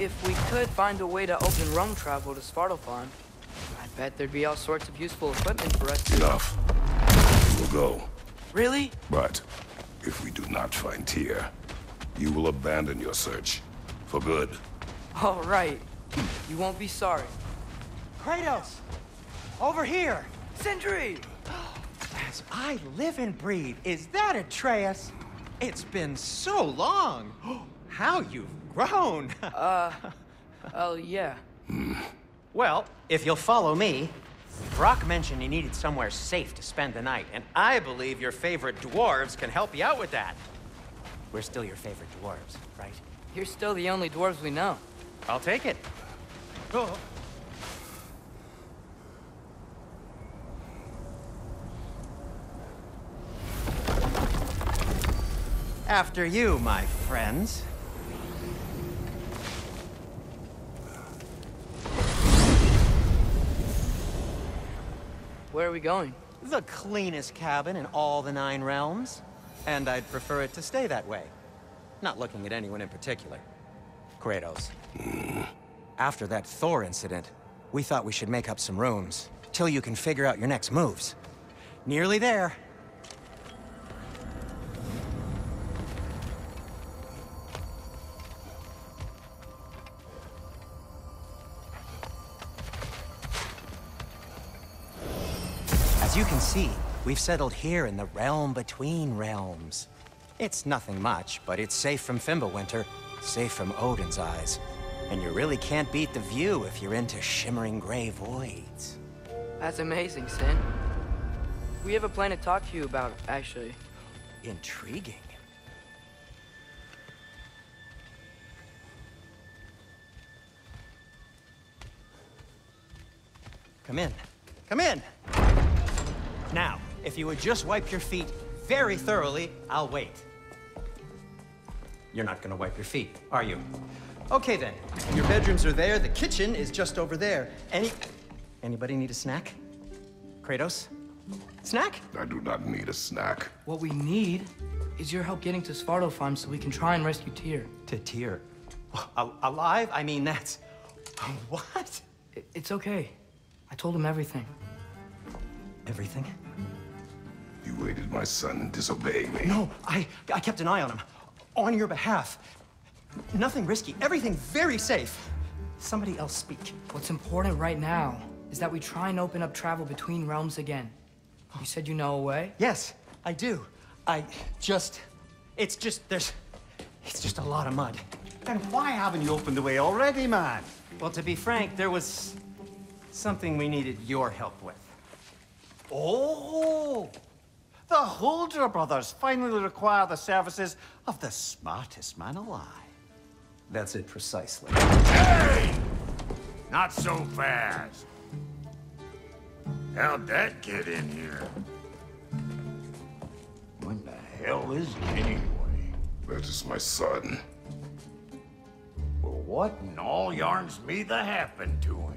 if we could find a way to open realm travel to Svartalfheim, I bet there'd be all sorts of useful equipment for us to... Enough. We'll go. Really? But if we do not find Tyr, you will abandon your search. For good. All right. You won't be sorry. Kratos! Over here! Sindri! As I live and breathe, is that Atreus? It's been so long! How you've grown! Uh, oh, yeah. well, if you'll follow me, Brok mentioned you needed somewhere safe to spend the night, and I believe your favorite dwarves can help you out with that. We're still your favorite dwarves, right? You're still the only dwarves we know. I'll take it. Oh. After you, my friends. Where are we going? The cleanest cabin in all the Nine Realms. And I'd prefer it to stay that way. Not looking at anyone in particular. Kratos. Hmm. After that Thor incident, we thought we should make up some rooms, till you can figure out your next moves. Nearly there. As you can see, we've settled here in the realm between realms. It's nothing much, but it's safe from Fimbulwinter, safe from Odin's eyes. And you really can't beat the view if you're into shimmering gray voids. That's amazing, Sin. We have a plan to talk to you about, actually. Intriguing. Come in. Come in! Now, if you would just wipe your feet very thoroughly, I'll wait. You're not gonna wipe your feet, are you? Okay then. Your bedrooms are there, the kitchen is just over there. Any... Anybody need a snack? Kratos? Snack? I do not need a snack. What we need is your help getting to Svartalfheim so we can try and rescue Tyr. To Tyr. Al- alive? I mean, that's... What? I- It's okay. I told him everything. Everything? You aided my son in disobeying me. No, I, I kept an eye on him. On your behalf. Nothing risky. Everything very safe. Somebody else speak. What's important right now is that we try and open up travel between realms again. You said you know a way? Yes, I do. I just... It's just, there's... It's just a lot of mud. Then why haven't you opened the way already, man? Well, to be frank, there was something we needed your help with. Oh! The Huldra brothers finally require the services of the smartest man alive. That's it precisely. Hey! Not so fast. How'd that get in here? When the hell is he anyway? That is my son. Well, what in all yarns me the happened to him?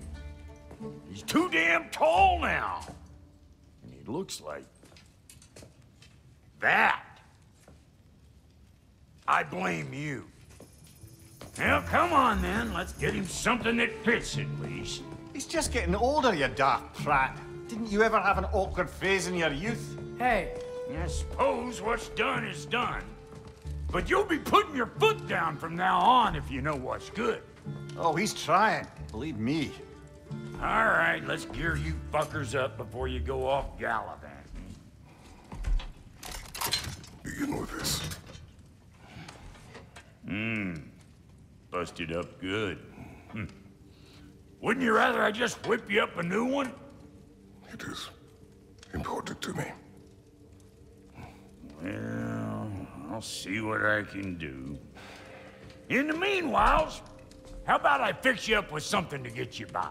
He's too damn tall now. And he looks like... that. I blame you. Well, come on then. Let's get him something that fits at least. He's just getting older, you daft prat. Didn't you ever have an awkward phase in your youth? Hey, I suppose what's done is done. But you'll be putting your foot down from now on if you know what's good. Oh, he's trying. Believe me. All right, let's gear you fuckers up before you go off gallivanting. Begin with this. Mmm. Busted up good. Hmm. Wouldn't you rather I just whip you up a new one? It is important to me. Well, I'll see what I can do. In the meanwhile, how about I fix you up with something to get you by?